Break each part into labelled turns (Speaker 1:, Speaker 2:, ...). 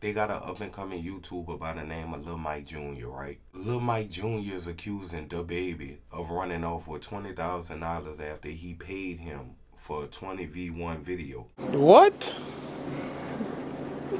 Speaker 1: They got an up and coming YouTuber by the name of Lil Mike Jr., right? Lil Mike Jr. is accusing DaBaby of running off with $20,000 after he paid him for a 20v1 video.
Speaker 2: What?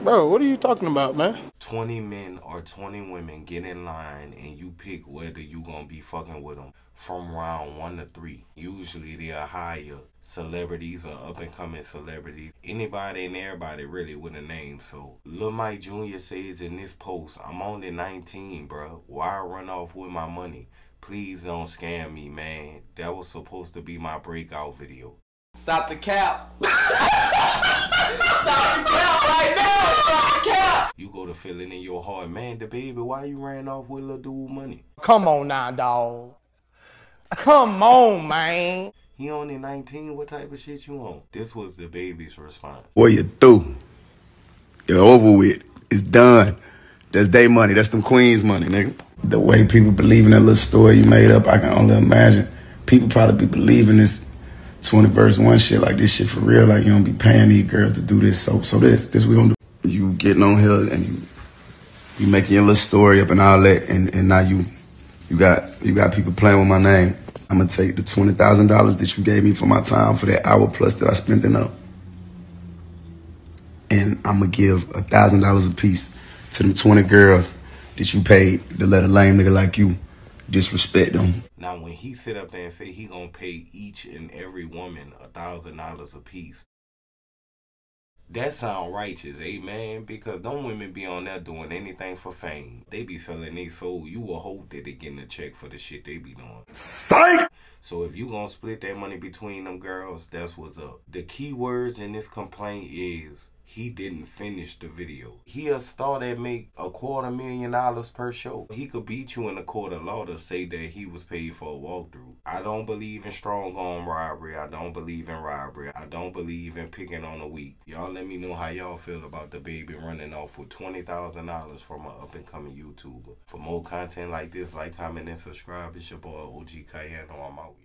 Speaker 2: Bro, what are you talking about, man?
Speaker 1: 20 men or 20 women get in line and you pick whether you gonna be fucking with them from round one to three. Usually they're higher celebrities or up and coming celebrities. Anybody and everybody really with a name. So Lil Mike Jr. says in this post, I'm only 19, bro. Why run off with my money? Please don't scam me, man. That was supposed to be my breakout video.
Speaker 3: Stop the cap. Stop the cap right now. Stop the cap.
Speaker 1: You go to feeling in your heart, man, DaBaby, why you ran off with little dude money?
Speaker 2: Come on now, dog. Come on, man.
Speaker 1: He only 19, what type of shit you on? This was DaBaby's response.
Speaker 4: Boy, you through. You're over with. It's done. That's day money. That's them queens money, nigga. The way people believe in that little story you made up, I can only imagine. People probably be believing this 20 verse one shit like this shit for real. Like you don't be paying these girls to do this. So so this, this we gonna do. Getting on here and you you making your little story up and all that and, and now you you got you got people playing with my name. I'm gonna take the twenty thousand dollars that you gave me for my time for that hour plus that I spent in up. And I'm gonna give a thousand dollars a piece to them 20 girls that you paid to let a lame nigga like you disrespect them.
Speaker 1: Now, when he sit up there and say he gonna pay each and every woman a thousand dollars a piece, that sound righteous, amen. Because them women be on there doing anything for fame. They be selling their soul. You will hope that they getting a check for the shit they be doing.
Speaker 4: Psych!
Speaker 1: So if you gonna split that money between them girls, that's what's up. The key words in this complaint is he didn't finish the video. He a star that make a quarter million dollars per show. He could beat you in a court of law to say that he was paid for a walkthrough. I don't believe in strong arm robbery. I don't believe in robbery. I don't believe in picking on the weak. Y'all let me know how y'all feel about DaBaby running off with $20,000 from an up and coming YouTuber. For more content like this, like, comment, and subscribe. It's your boy OG Kayano. I'm out.